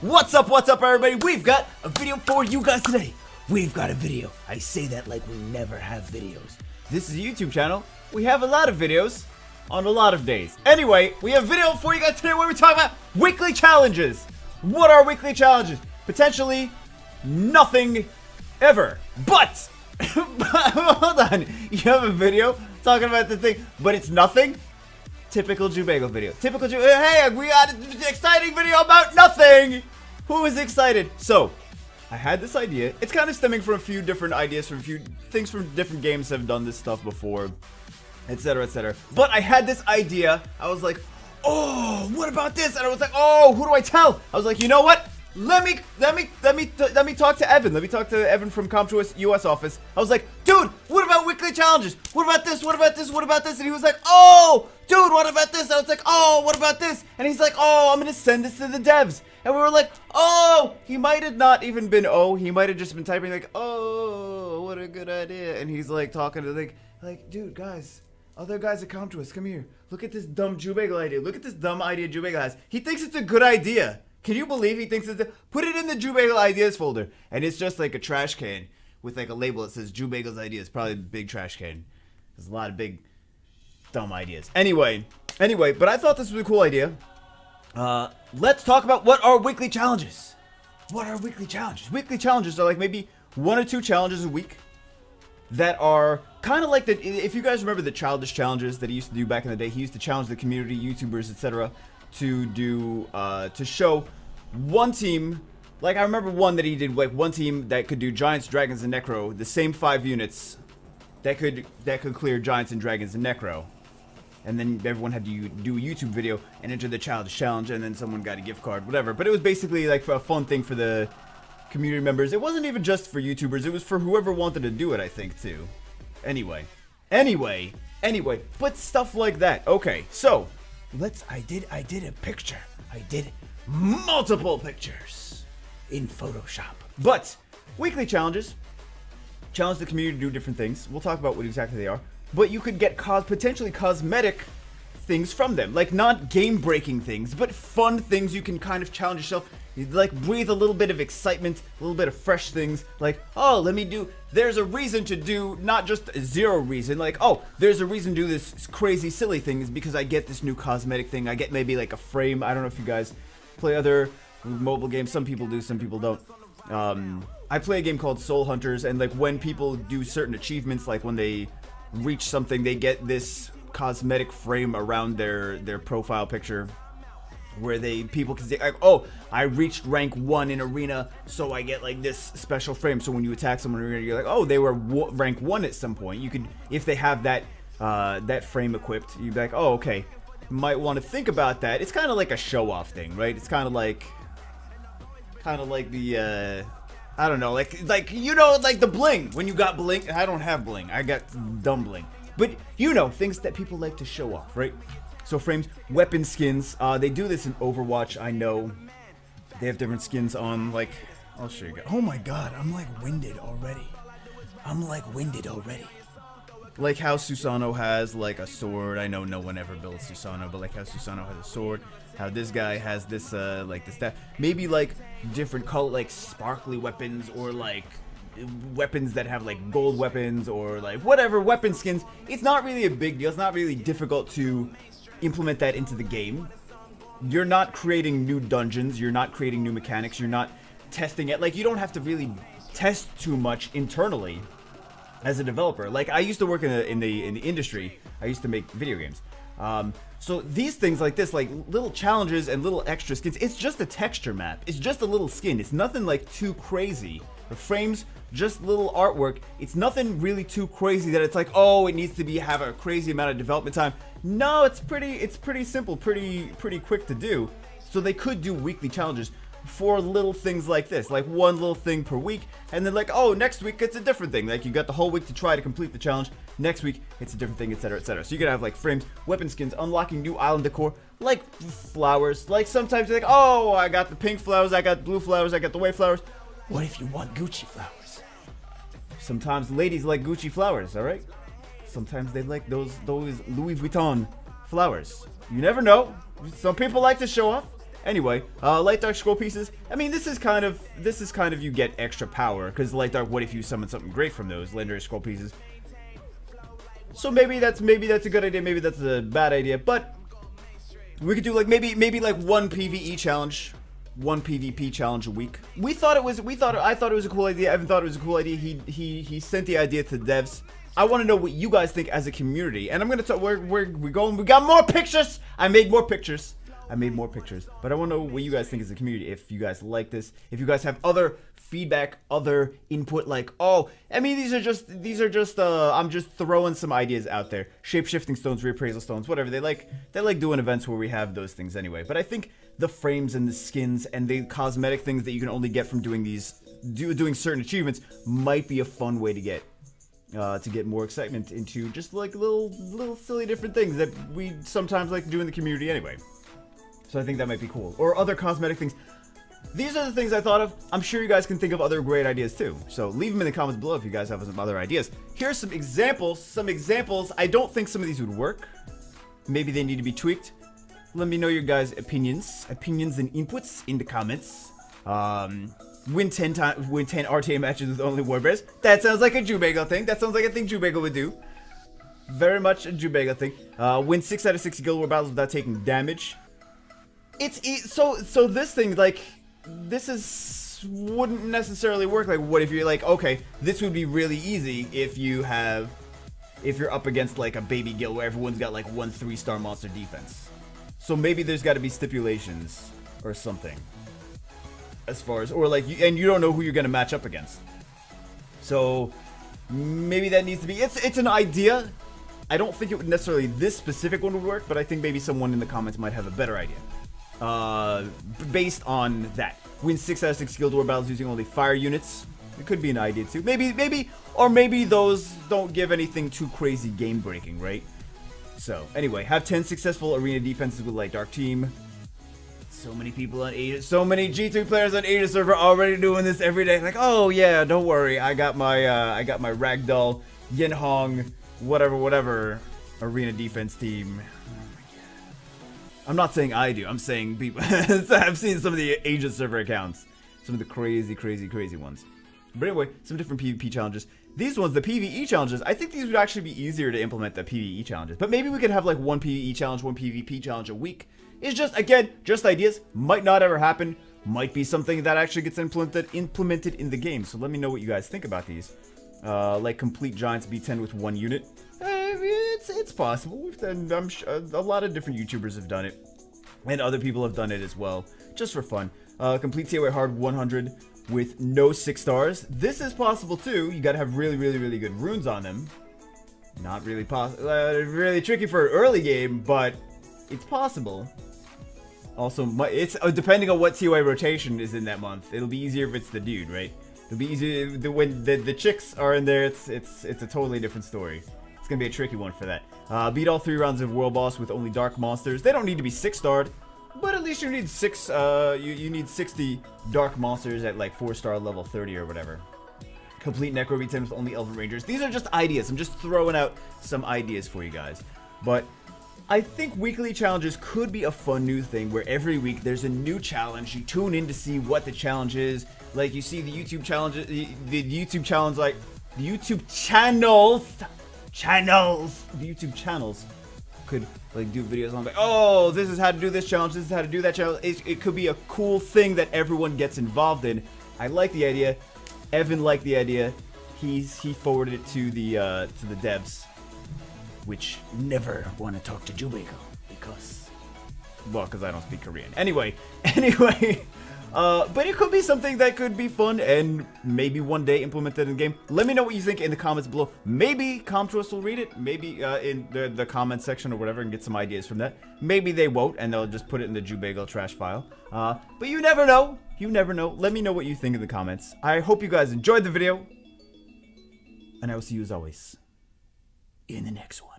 What's up, what's up, everybody? We've got a video for you guys today. We've got a video. I say that like we never have videos. This is a YouTube channel. We have a lot of videos on a lot of days. Anyway, we have a video for you guys today where we talk about weekly challenges. What are weekly challenges? Potentially nothing ever. But, hold on. You have a video talking about the thing, but it's nothing? Typical Jubagel video. Typical Ju- uh, Hey, we got an exciting video about nothing! Who is excited? So, I had this idea. It's kind of stemming from a few different ideas from a few things from different games have done this stuff before, etc., etc. But I had this idea. I was like, oh, what about this? And I was like, oh, who do I tell? I was like, you know what? Let me, let me, let me, let me talk to Evan. Let me talk to Evan from Com2uS US office. I was like, dude, what about weekly challenges? What about this? What about this? What about this? And he was like, oh, dude, what about this? I was like, oh, what about this? And he's like, oh, I'm gonna send this to the devs. And we were like, oh, he might have not even been oh, he might have just been typing like, oh, what a good idea. And he's like talking to like, like, dude, guys, other guys to us, come here. Look at this dumb Jubagel idea. Look at this dumb idea Jubagel has. He thinks it's a good idea. Can you believe he thinks it's put it in the Jubagel ideas folder, and it's just like a trash can with like a label that says Jubagel's ideas. Probably a big trash can. There's a lot of big dumb ideas. Anyway, anyway, but I thought this was a cool idea. Uh, let's talk about what are weekly challenges. What are weekly challenges? Weekly challenges are like maybe one or two challenges a week that are kind of like the if you guys remember the childish challenges that he used to do back in the day he used to challenge the community youtubers etc to do uh to show one team like i remember one that he did like one team that could do giants dragons and necro the same five units that could that could clear giants and dragons and necro and then everyone had to do a youtube video and enter the childish challenge and then someone got a gift card whatever but it was basically like for a fun thing for the community members. It wasn't even just for YouTubers, it was for whoever wanted to do it, I think, too. Anyway. Anyway. Anyway. But stuff like that. Okay, so let's I did I did a picture. I did multiple pictures in Photoshop. But weekly challenges challenge the community to do different things. We'll talk about what exactly they are. But you could get cos potentially cosmetic things from them. Like not game-breaking things, but fun things you can kind of challenge yourself you like breathe a little bit of excitement, a little bit of fresh things. Like, oh, let me do. There's a reason to do not just zero reason. Like, oh, there's a reason to do this crazy silly thing is because I get this new cosmetic thing. I get maybe like a frame. I don't know if you guys play other mobile games. Some people do, some people don't. Um, I play a game called Soul Hunters, and like when people do certain achievements, like when they reach something, they get this cosmetic frame around their their profile picture where they people can say like, oh, I reached rank one in arena, so I get like this special frame. So when you attack someone in arena, you're like, oh, they were rank one at some point. You could, if they have that uh, that frame equipped, you'd be like, oh, okay, might want to think about that. It's kind of like a show off thing, right? It's kind of like, kind of like the. Uh, I don't know, like like you know, like the bling. When you got bling, I don't have bling. I got dumb bling. But you know, things that people like to show off, right? So frames, weapon skins. Uh, they do this in Overwatch, I know. They have different skins on, like, I'll show you guys. Oh my god, I'm like winded already. I'm like winded already. Like how Susano has like a sword. I know no one ever builds Susano, but like how Susano has a sword. How this guy has this, uh, like this, that. Maybe like different color, like sparkly weapons or like weapons that have like gold weapons or like whatever weapon skins. It's not really a big deal. It's not really difficult to implement that into the game. You're not creating new dungeons, you're not creating new mechanics, you're not testing it. Like, you don't have to really test too much internally as a developer. Like, I used to work in the, in the, in the industry, I used to make video games. Um, so these things like this, like little challenges and little extra skins, it's just a texture map. It's just a little skin. It's nothing like too crazy. The frames just little artwork. It's nothing really too crazy that it's like, oh, it needs to be have a crazy amount of development time. No, it's pretty it's pretty simple, pretty pretty quick to do. So they could do weekly challenges for little things like this, like one little thing per week, and then like, oh, next week it's a different thing. Like you got the whole week to try to complete the challenge. Next week it's a different thing, etc., etc. So you could have like frames, weapon skins, unlocking new island decor, like flowers. Like sometimes you're like, oh, I got the pink flowers, I got blue flowers, I got the white flowers. What if you want Gucci flowers? Sometimes ladies like Gucci flowers, alright? Sometimes they like those those Louis Vuitton flowers. You never know. Some people like to show off. Anyway, uh, light dark scroll pieces. I mean, this is kind of this is kind of you get extra power because light dark. What if you summon something great from those legendary scroll pieces? So maybe that's maybe that's a good idea. Maybe that's a bad idea. But we could do like maybe maybe like one PVE challenge, one PvP challenge a week. We thought it was we thought I thought it was a cool idea. Evan thought it was a cool idea. He he he sent the idea to the devs. I want to know what you guys think as a community. And I'm gonna talk. We're we're we going. We got more pictures. I made more pictures. I made more pictures. But I want to know what you guys think as a community. If you guys like this, if you guys have other feedback, other input, like oh, I mean these are just these are just uh I'm just throwing some ideas out there. Shape shifting stones, reappraisal stones, whatever. They like they like doing events where we have those things anyway. But I think the frames and the skins and the cosmetic things that you can only get from doing these do, doing certain achievements might be a fun way to get uh, to get more excitement into just like little little silly different things that we sometimes like to do in the community anyway. So I think that might be cool. Or other cosmetic things. These are the things I thought of. I'm sure you guys can think of other great ideas too. So leave them in the comments below if you guys have some other ideas. Here's some examples. Some examples. I don't think some of these would work. Maybe they need to be tweaked. Let me know your guys' opinions, opinions and inputs in the comments. Um, win 10 times, win 10 RTA matches with only Warbears. That sounds like a Jubagel thing. That sounds like a thing Jubagel would do. Very much a Jubagel thing. Uh, win 6 out of 6 Guild War battles without taking damage. It's e so so this thing like this is wouldn't necessarily work. Like what if you're like okay, this would be really easy if you have if you're up against like a baby guild where everyone's got like one three star monster defense. So maybe there's got to be stipulations or something as far as or like you, and you don't know who you're gonna match up against. So maybe that needs to be it's it's an idea. I don't think it would necessarily this specific one would work, but I think maybe someone in the comments might have a better idea uh, based on that. Win 6 out of 6 Guild War battles using only fire units. It could be an idea too. Maybe, maybe, or maybe those don't give anything too crazy game breaking, right? So, anyway, have 10 successful arena defenses with Light Dark Team. So many people on Asia, so many G2 players on Asia server already doing this every day. Like, oh yeah, don't worry, I got my, uh, I got my Ragdoll, Yin Hong, whatever, whatever, arena defense team. I'm not saying I do. I'm saying people. I've seen some of the Asia server accounts. Some of the crazy, crazy, crazy ones. But anyway, some different PvP challenges. These ones, the PvE challenges, I think these would actually be easier to implement the PvE challenges. But maybe we could have like one PvE challenge, one PvP challenge a week. It's just, again, just ideas. Might not ever happen. Might be something that actually gets implemented implemented in the game. So let me know what you guys think about these. Uh, like complete Giants B10 with one unit. Possible. We've done. I'm sure, a lot of different YouTubers have done it, and other people have done it as well, just for fun. Uh, complete TOA hard 100 with no six stars. This is possible too. You gotta have really, really, really good runes on them. Not really possible. Uh, really tricky for an early game, but it's possible. Also, it's uh, depending on what TOA rotation is in that month. It'll be easier if it's the dude, right? It'll be easier when the the chicks are in there. It's it's it's a totally different story. It's gonna be a tricky one for that. Uh, beat all three rounds of World Boss with only Dark Monsters. They don't need to be six-starred, but at least you need six. Uh, you you need 60 Dark Monsters at like four-star level 30 or whatever. Complete Necro B10 with only Elven Rangers. These are just ideas. I'm just throwing out some ideas for you guys. But I think weekly challenges could be a fun new thing where every week there's a new challenge. You tune in to see what the challenge is. Like you see the YouTube challenge, the, the YouTube challenge, like the YouTube channels channels, the YouTube channels could like do videos on like, oh, this is how to do this challenge, this is how to do that challenge. It, it could be a cool thing that everyone gets involved in. I like the idea. Evan liked the idea. He's he forwarded it to the uh, to the devs, which never want to talk to Jubego because, well, because I don't speak Korean. Anyway, anyway. Uh, but it could be something that could be fun and maybe one day implemented in the game. Let me know what you think in the comments below. Maybe Com2uS will read it. Maybe uh, in the, the comment section or whatever and get some ideas from that. Maybe they won't and they'll just put it in the Jubagel trash file. Uh, but you never know. You never know. Let me know what you think in the comments. I hope you guys enjoyed the video. And I will see you as always in the next one.